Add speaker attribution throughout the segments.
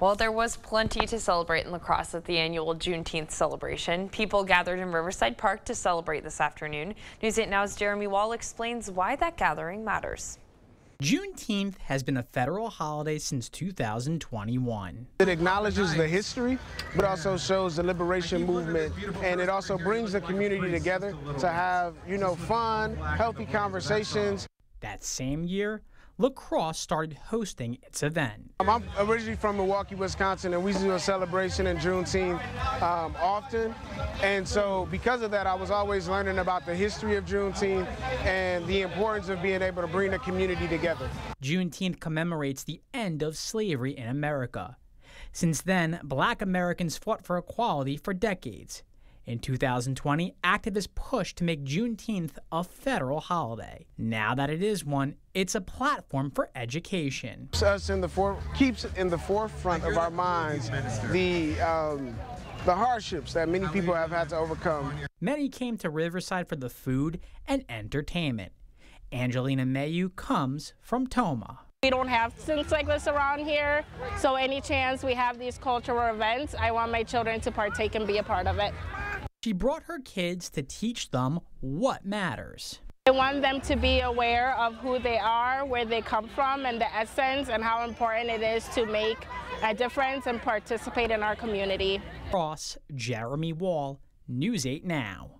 Speaker 1: Well, there was plenty to celebrate in La Crosse at the annual Juneteenth celebration. People gathered in Riverside Park to celebrate this afternoon. News 8 Now's Jeremy Wall explains why that gathering matters.
Speaker 2: Juneteenth has been a federal holiday since 2021.
Speaker 3: It acknowledges the history, but also shows the liberation movement, and it also brings the community together to have, you know, fun, healthy conversations.
Speaker 2: That same year, La Crosse started hosting its event.
Speaker 3: I'm originally from Milwaukee, Wisconsin, and we do a celebration in Juneteenth um, often. And so because of that, I was always learning about the history of Juneteenth and the importance of being able to bring the community together.
Speaker 2: Juneteenth commemorates the end of slavery in America. Since then, black Americans fought for equality for decades. In 2020, activists pushed to make Juneteenth a federal holiday. Now that it is one, it's a platform for education.
Speaker 3: Us in the for, keeps in the forefront of our minds the um, the hardships that many people have had to overcome.
Speaker 2: Many came to Riverside for the food and entertainment. Angelina Mayu comes from Tomah.
Speaker 4: We don't have things like this around here, so any chance we have these cultural events, I want my children to partake and be a part of it.
Speaker 2: She brought her kids to teach them what matters.
Speaker 4: I want them to be aware of who they are, where they come from, and the essence and how important it is to make a difference and participate in our community.
Speaker 2: Cross, Jeremy Wall, News 8 Now.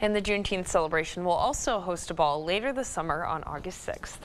Speaker 1: And the Juneteenth celebration will also host a ball later this summer on August 6th.